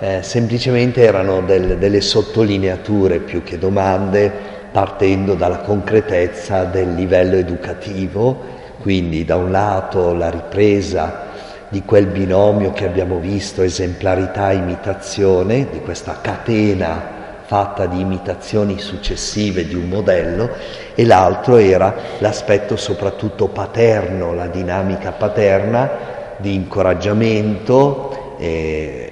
eh, semplicemente erano del, delle sottolineature più che domande, partendo dalla concretezza del livello educativo, quindi da un lato la ripresa di quel binomio che abbiamo visto, esemplarità-imitazione, di questa catena fatta di imitazioni successive di un modello, e l'altro era l'aspetto soprattutto paterno, la dinamica paterna di incoraggiamento, eh,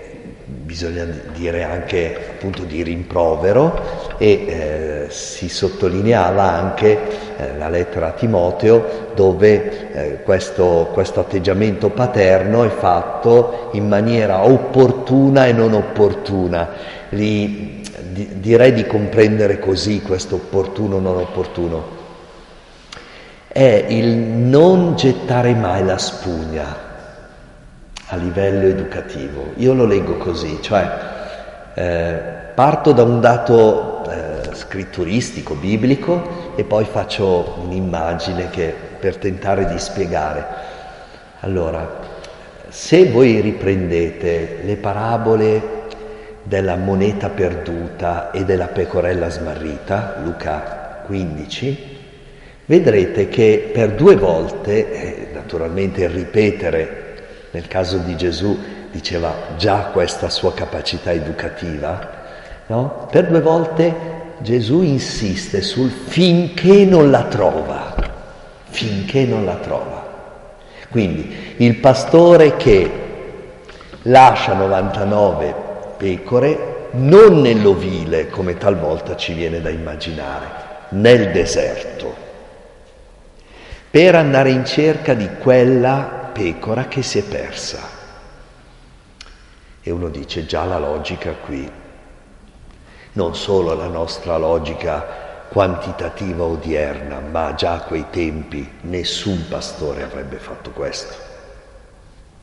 bisogna dire anche appunto di rimprovero e eh, si sottolineava anche eh, la lettera a Timoteo dove eh, questo, questo, atteggiamento paterno è fatto in maniera opportuna e non opportuna. Li, di, direi di comprendere così questo opportuno non opportuno. È il non gettare mai la spugna a livello educativo. Io lo leggo così, cioè eh, parto da un dato eh, scritturistico, biblico, e poi faccio un'immagine che, per tentare di spiegare. Allora, se voi riprendete le parabole della moneta perduta e della pecorella smarrita, Luca 15, vedrete che per due volte, eh, naturalmente ripetere nel caso di Gesù diceva già questa sua capacità educativa, no? per due volte Gesù insiste sul finché non la trova, finché non la trova. Quindi il pastore che lascia 99 pecore non nell'ovile come talvolta ci viene da immaginare, nel deserto, per andare in cerca di quella pecora che si è persa. E uno dice già la logica qui, non solo la nostra logica quantitativa odierna, ma già a quei tempi nessun pastore avrebbe fatto questo.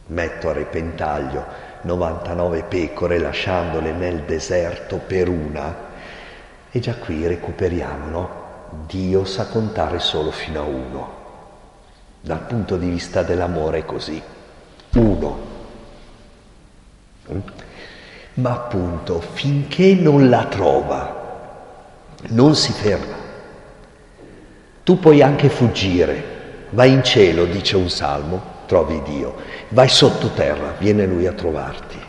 Metto a repentaglio 99 pecore lasciandole nel deserto per una e già qui recuperiamo, no? Dio sa contare solo fino a uno. Dal punto di vista dell'amore così. Uno. Ma appunto finché non la trova, non si ferma. Tu puoi anche fuggire, vai in cielo, dice un salmo, trovi Dio, vai sottoterra, viene Lui a trovarti.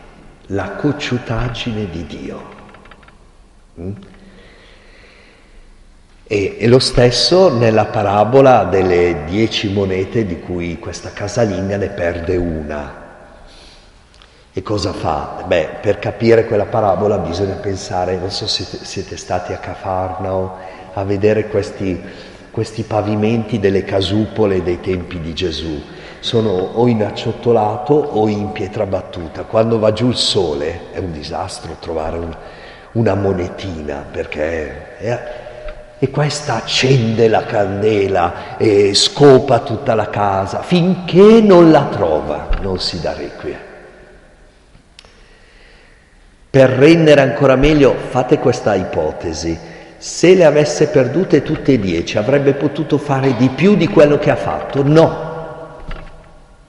La cocciutaggine di Dio. E, e, lo stesso nella parabola delle dieci monete di cui questa casalinga ne perde una. E cosa fa? Beh, per capire quella parabola bisogna pensare, non so se siete stati a Cafarnao a vedere questi, questi pavimenti delle casupole dei tempi di Gesù. Sono o in acciottolato o in pietra battuta. Quando va giù il sole è un disastro trovare un, una monetina perché è, e questa accende la candela e scopa tutta la casa finché non la trova, non si dà requie. Per rendere ancora meglio, fate questa ipotesi. Se le avesse perdute tutte e dieci, avrebbe potuto fare di più di quello che ha fatto? No,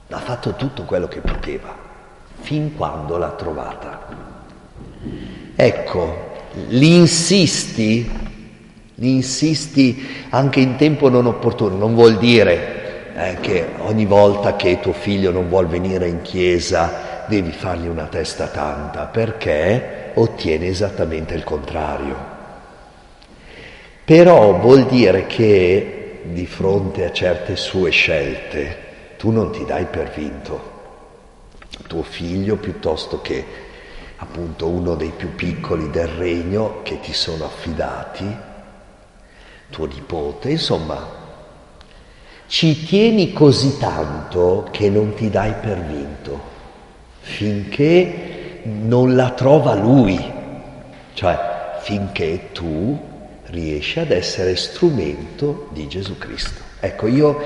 ha fatto tutto quello che poteva, fin quando l'ha trovata. Ecco, l'insisti insisti anche in tempo non opportuno, non vuol dire eh, che ogni volta che tuo figlio non vuol venire in chiesa devi fargli una testa tanta, perché ottiene esattamente il contrario. Però vuol dire che di fronte a certe sue scelte tu non ti dai per vinto. Tuo figlio piuttosto che appunto uno dei più piccoli del regno che ti sono affidati, tuo nipote, insomma, ci tieni così tanto che non ti dai per vinto, finché non la trova lui, cioè finché tu riesci ad essere strumento di Gesù Cristo. Ecco, io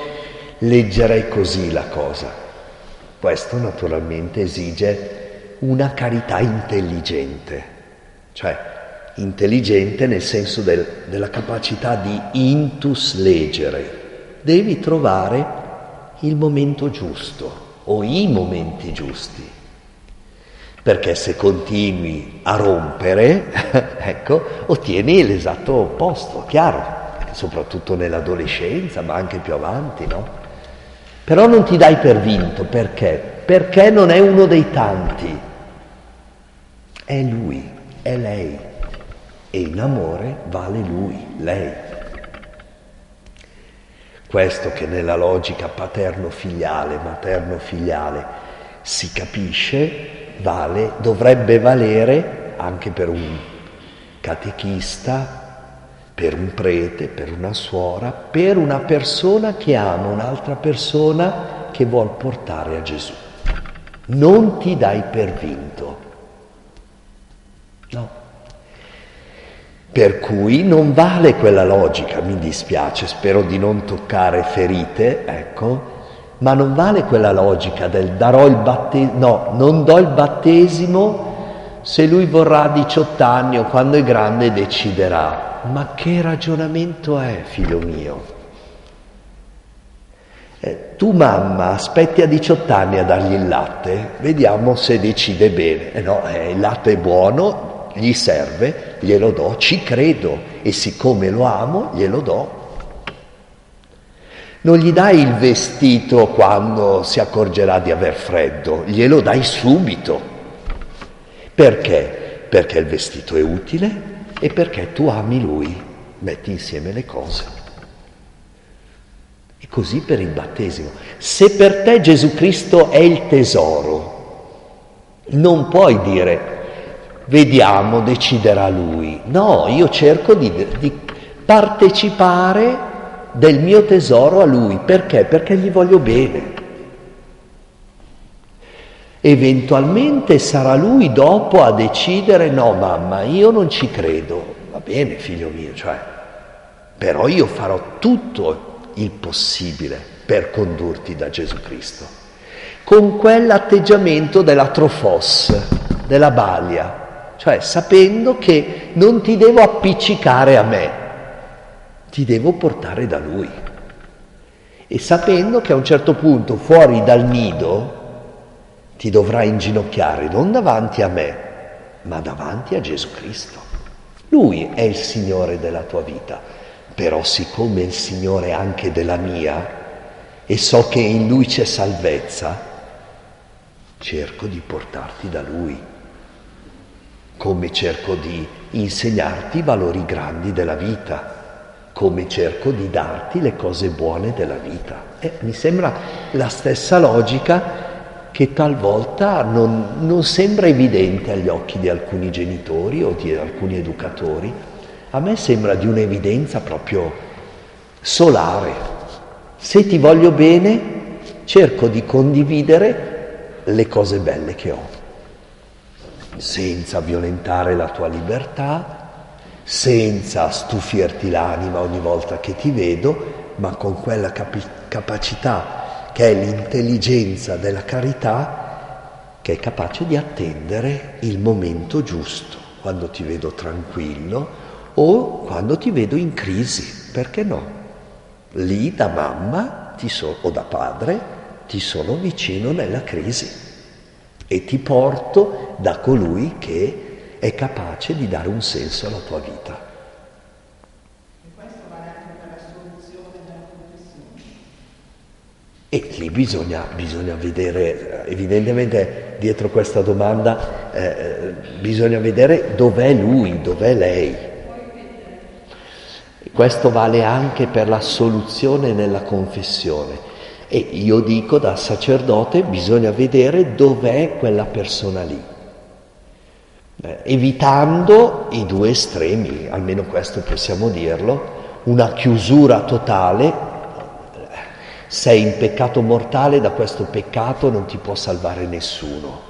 leggerei così la cosa. Questo naturalmente esige una carità intelligente, cioè intelligente nel senso del, della capacità di intus leggere. Devi trovare il momento giusto o i momenti giusti perché se continui a rompere, ecco, ottieni l'esatto opposto, chiaro, soprattutto nell'adolescenza, ma anche più avanti, no? Però non ti dai per vinto, perché? Perché non è uno dei tanti, è lui, è lei, e in amore vale lui, lei. Questo che nella logica paterno-filiale, materno-filiale si capisce, vale, dovrebbe valere anche per un catechista, per un prete, per una suora, per una persona che ama un'altra persona che vuol portare a Gesù. Non ti dai per vinto. No. Per cui non vale quella logica, mi dispiace, spero di non toccare ferite, ecco, ma non vale quella logica del darò il battesimo, no, non do il battesimo se lui vorrà a 18 anni o quando è grande deciderà. Ma che ragionamento è, figlio mio? Eh, tu mamma aspetti a 18 anni a dargli il latte, vediamo se decide bene. Eh no, eh, il latte è buono, gli serve, glielo do, ci credo e siccome lo amo glielo do non gli dai il vestito quando si accorgerà di aver freddo, glielo dai subito. Perché? Perché il vestito è utile e perché tu ami lui. Metti insieme le cose. E così per il battesimo. Se per te Gesù Cristo è il tesoro, non puoi dire vediamo, deciderà lui. No, io cerco di, di partecipare del mio tesoro a lui. Perché? Perché gli voglio bene. Eventualmente sarà lui dopo a decidere no mamma, io non ci credo. Va bene figlio mio, cioè, però io farò tutto il possibile per condurti da Gesù Cristo. Con quell'atteggiamento della trofos, della balia, cioè sapendo che non ti devo appiccicare a me, ti devo portare da lui. E sapendo che a un certo punto fuori dal nido ti dovrai inginocchiare non davanti a me, ma davanti a Gesù Cristo. Lui è il Signore della tua vita, però siccome è il Signore anche della mia e so che in Lui c'è salvezza, cerco di portarti da Lui, come cerco di insegnarti i valori grandi della vita come cerco di darti le cose buone della vita. Eh, mi sembra la stessa logica che talvolta non, non sembra evidente agli occhi di alcuni genitori o di alcuni educatori. A me sembra di un'evidenza proprio solare. Se ti voglio bene, cerco di condividere le cose belle che ho, senza violentare la tua libertà, senza stufirti l'anima ogni volta che ti vedo, ma con quella capi- capacità che è l'intelligenza della carità, che è capace di attendere il momento giusto, quando ti vedo tranquillo o quando ti vedo in crisi, perché no? Lì da mamma so- o da padre ti sono vicino nella crisi e ti porto da colui che è capace di dare un senso alla tua vita. E questo vale anche per la soluzione della confessione. E lì bisogna, bisogna vedere, evidentemente dietro questa domanda eh, bisogna vedere dov'è lui, dov'è lei. Questo vale anche per la soluzione nella confessione. E io dico da sacerdote bisogna vedere dov'è quella persona lì. Eh, evitando i due estremi, almeno questo possiamo dirlo, una chiusura totale, sei in peccato mortale, da questo peccato non ti può salvare nessuno.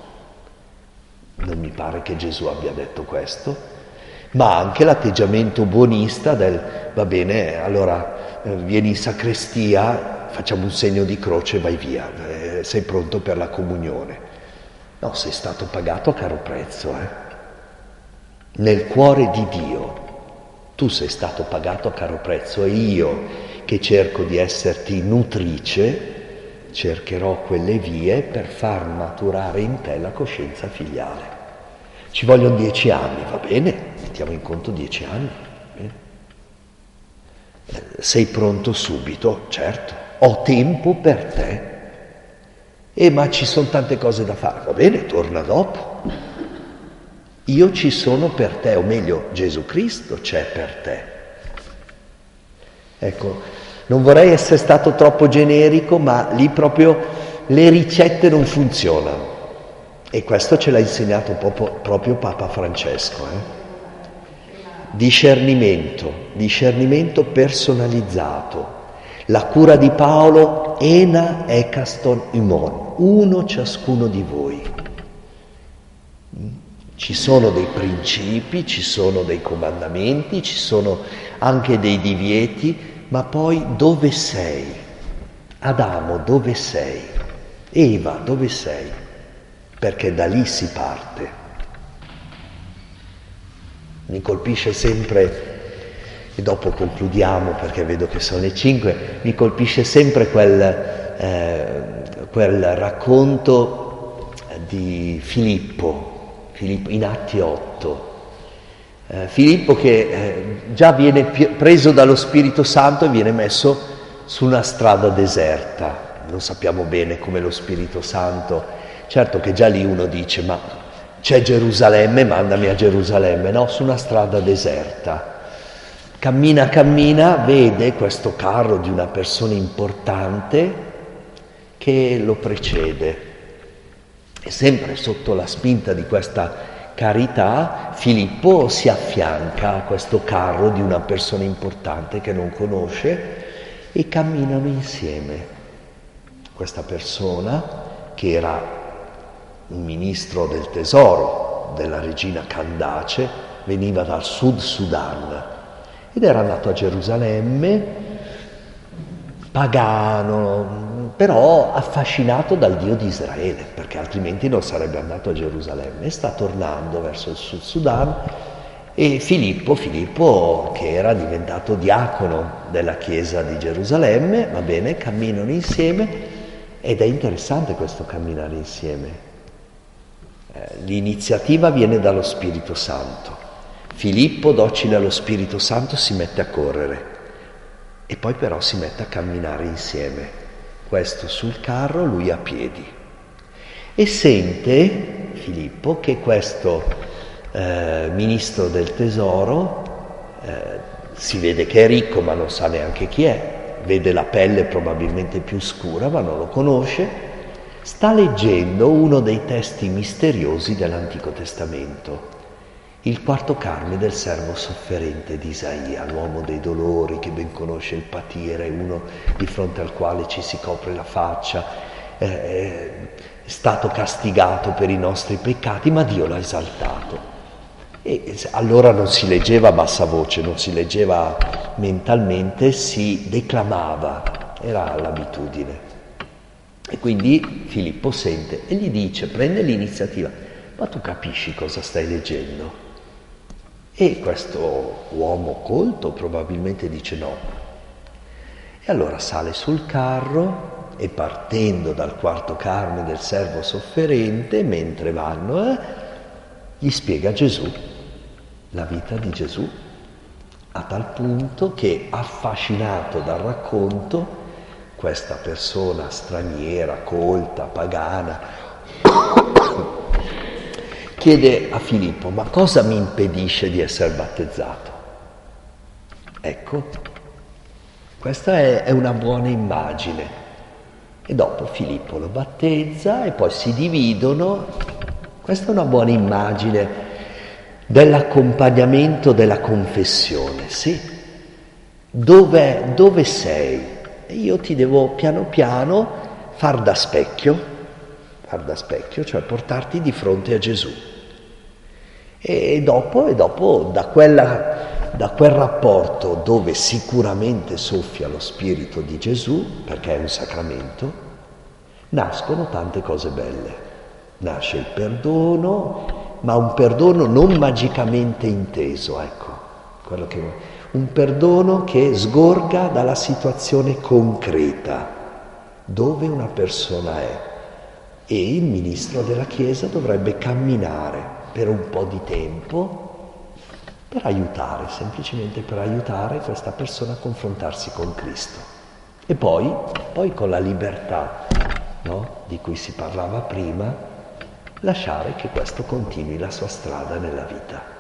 Non mi pare che Gesù abbia detto questo, ma anche l'atteggiamento buonista del va bene, allora eh, vieni in sacrestia, facciamo un segno di croce e vai via, eh, sei pronto per la comunione. No, sei stato pagato a caro prezzo, eh nel cuore di Dio. Tu sei stato pagato a caro prezzo e io che cerco di esserti nutrice, cercherò quelle vie per far maturare in te la coscienza filiale. Ci vogliono dieci anni, va bene, mettiamo in conto dieci anni. Eh, sei pronto subito? Certo, ho tempo per te. Eh, ma ci sono tante cose da fare, va bene, torna dopo. Io ci sono per te, o meglio, Gesù Cristo c'è per te. Ecco, non vorrei essere stato troppo generico, ma lì proprio le ricette non funzionano. E questo ce l'ha insegnato proprio, proprio Papa Francesco. Eh? Discernimento, discernimento personalizzato. La cura di Paolo, ena ecaston imon, uno ciascuno di voi. Ci sono dei principi, ci sono dei comandamenti, ci sono anche dei divieti, ma poi dove sei? Adamo, dove sei? Eva, dove sei? Perché da lì si parte. Mi colpisce sempre, e dopo concludiamo perché vedo che sono le cinque, mi colpisce sempre quel, eh, quel racconto di Filippo, Filippo, in Atti 8. Eh, Filippo che eh, già viene preso dallo Spirito Santo e viene messo su una strada deserta. Non sappiamo bene come lo Spirito Santo, certo che già lì uno dice ma c'è Gerusalemme, mandami a Gerusalemme, no, su una strada deserta. Cammina, cammina, vede questo carro di una persona importante che lo precede. E sempre sotto la spinta di questa carità, Filippo si affianca a questo carro di una persona importante che non conosce e camminano insieme. Questa persona, che era un ministro del tesoro della regina Candace, veniva dal sud Sudan ed era andato a Gerusalemme, pagano, però affascinato dal Dio di Israele, perché altrimenti non sarebbe andato a Gerusalemme. E sta tornando verso il sud Sudan e Filippo, Filippo che era diventato diacono della chiesa di Gerusalemme, va bene, camminano insieme ed è interessante questo camminare insieme. Eh, l'iniziativa viene dallo Spirito Santo. Filippo, docile allo Spirito Santo, si mette a correre e poi però si mette a camminare insieme. Questo sul carro, lui a piedi. E sente Filippo che questo eh, ministro del tesoro eh, si vede che è ricco ma non sa neanche chi è, vede la pelle probabilmente più scura ma non lo conosce sta leggendo uno dei testi misteriosi dell'Antico Testamento, il quarto carne del servo sofferente di Isaia, l'uomo dei dolori che ben conosce il patire, uno di fronte al quale ci si copre la faccia, è stato castigato per i nostri peccati, ma Dio l'ha esaltato. E allora non si leggeva a bassa voce, non si leggeva mentalmente, si declamava, era l'abitudine. E quindi Filippo sente e gli dice, prende l'iniziativa, ma tu capisci cosa stai leggendo? E questo uomo colto probabilmente dice no. E allora sale sul carro e partendo dal quarto carne del servo sofferente, mentre vanno, eh, gli spiega Gesù, la vita di Gesù, a tal punto che, affascinato dal racconto, questa persona straniera, colta, pagana, chiede a Filippo, ma cosa mi impedisce di essere battezzato? Ecco, questa è, è una buona immagine. E dopo Filippo lo battezza e poi si dividono. Questa è una buona immagine dell'accompagnamento della confessione, sì. Dove, dove sei? Io ti devo piano piano far da specchio, far da specchio, cioè portarti di fronte a Gesù. E dopo, e dopo da, quella, da quel rapporto dove sicuramente soffia lo Spirito di Gesù, perché è un sacramento, nascono tante cose belle. Nasce il perdono, ma un perdono non magicamente inteso, ecco, quello che un perdono che sgorga dalla situazione concreta. dove una persona è e il ministro della Chiesa dovrebbe camminare per un po' di tempo per aiutare, semplicemente per aiutare questa persona a confrontarsi con Cristo. E poi, poi con la libertà no, di cui si parlava prima, lasciare che questo continui la sua strada nella vita.